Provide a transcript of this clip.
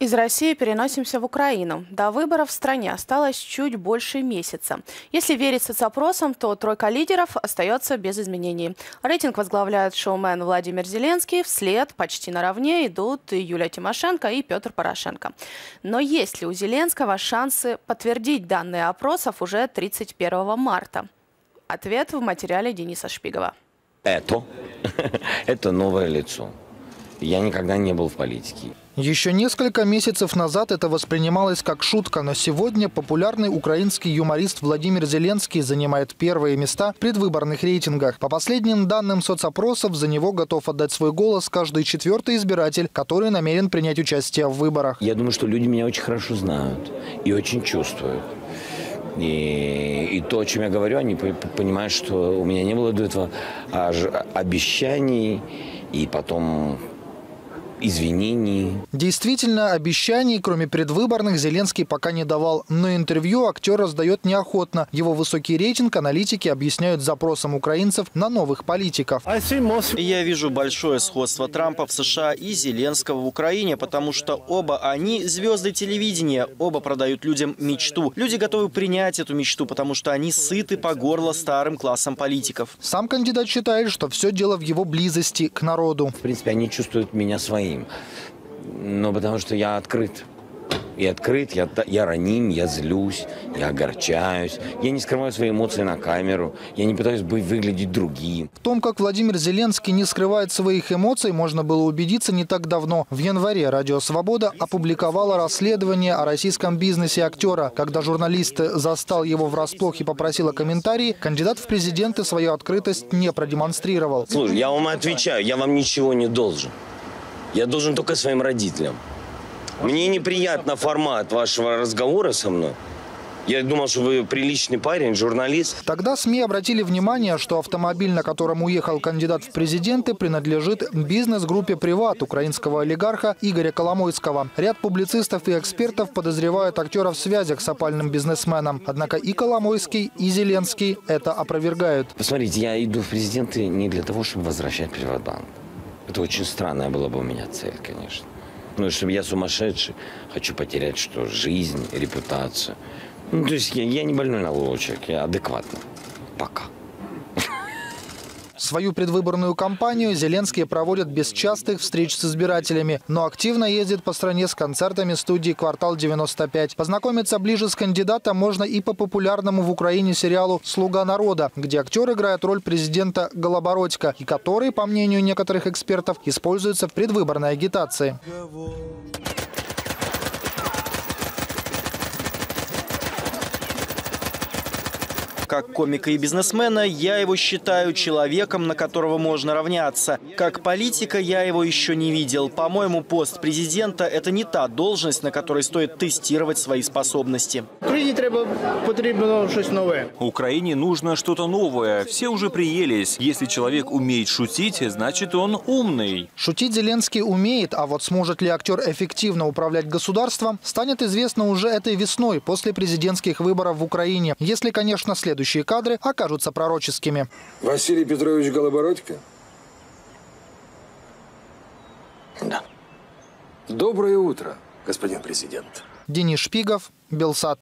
Из России переносимся в Украину. До выборов в стране осталось чуть больше месяца. Если верить соцопросам, то тройка лидеров остается без изменений. Рейтинг возглавляет шоумен Владимир Зеленский. Вслед почти наравне идут Юлия Тимошенко и Петр Порошенко. Но есть ли у Зеленского шансы подтвердить данные опросов уже 31 марта? Ответ в материале Дениса Шпигова. Это, это новое лицо. Я никогда не был в политике. Еще несколько месяцев назад это воспринималось как шутка, но сегодня популярный украинский юморист Владимир Зеленский занимает первые места в предвыборных рейтингах. По последним данным соцопросов, за него готов отдать свой голос каждый четвертый избиратель, который намерен принять участие в выборах. Я думаю, что люди меня очень хорошо знают и очень чувствуют. И, и то, о чем я говорю, они понимают, что у меня не было до этого обещаний, и потом извинений. Действительно, обещаний, кроме предвыборных, Зеленский пока не давал. Но интервью актер раздает неохотно. Его высокий рейтинг аналитики объясняют запросом украинцев на новых политиков. Я вижу большое сходство Трампа в США и Зеленского в Украине, потому что оба они звезды телевидения, оба продают людям мечту. Люди готовы принять эту мечту, потому что они сыты по горло старым классом политиков. Сам кандидат считает, что все дело в его близости к народу. В принципе, они чувствуют меня своим своим. Но потому что я открыт. И открыт, я, я раним, я злюсь, я огорчаюсь. Я не скрываю свои эмоции на камеру. Я не пытаюсь быть, выглядеть другим. В том, как Владимир Зеленский не скрывает своих эмоций, можно было убедиться не так давно. В январе «Радио Свобода» опубликовала расследование о российском бизнесе актера. Когда журналист застал его врасплох и попросил о комментарии, кандидат в президенты свою открытость не продемонстрировал. Слушай, я вам отвечаю, я вам ничего не должен. Я должен только своим родителям. Мне неприятно формат вашего разговора со мной. Я думал, что вы приличный парень, журналист. Тогда СМИ обратили внимание, что автомобиль, на котором уехал кандидат в президенты, принадлежит бизнес-группе «Приват» украинского олигарха Игоря Коломойского. Ряд публицистов и экспертов подозревают актера в связях с опальным бизнесменом. Однако и Коломойский, и Зеленский это опровергают. Посмотрите, я иду в президенты не для того, чтобы возвращать «Приватбанк». Это очень странная была бы у меня цель, конечно. Ну, чтобы я сумасшедший, хочу потерять что? Жизнь, репутацию. Ну, то есть я, я не больной на человек, я адекватный. Пока. Свою предвыборную кампанию Зеленский проводит без частых встреч с избирателями, но активно ездит по стране с концертами студии «Квартал 95». Познакомиться ближе с кандидатом можно и по популярному в Украине сериалу «Слуга народа», где актер играет роль президента Голобородько, и который, по мнению некоторых экспертов, используется в предвыборной агитации. Как комика и бизнесмена я его считаю человеком, на которого можно равняться. Как политика я его еще не видел. По-моему, пост президента – это не та должность, на которой стоит тестировать свои способности. Украине треба потрібно щось новое. Украине нужно что-то новое. Все уже приелись. Если человек умеет шутить, значит он умный. Шутить Зеленский умеет, а вот сможет ли актер эффективно управлять государством, станет известно уже этой весной после президентских выборов в Украине. Если, конечно, след следующие кадры окажутся пророческими. Василий Петрович Голобородько? Да. Доброе утро, господин президент. Денис Шпигов, Белсат.